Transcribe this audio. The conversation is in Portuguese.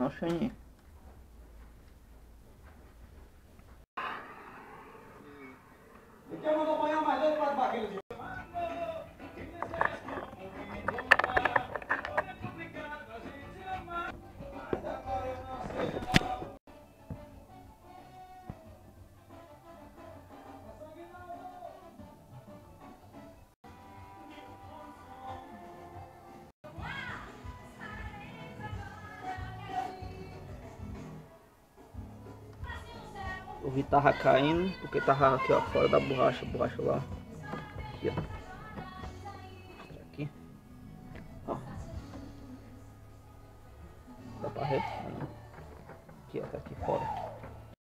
Não, O vi tava caindo, porque tava aqui ó, fora da borracha, borracha lá. Aqui ó. Aqui. Ó. Dá pra ver? Aqui ó, tá aqui fora.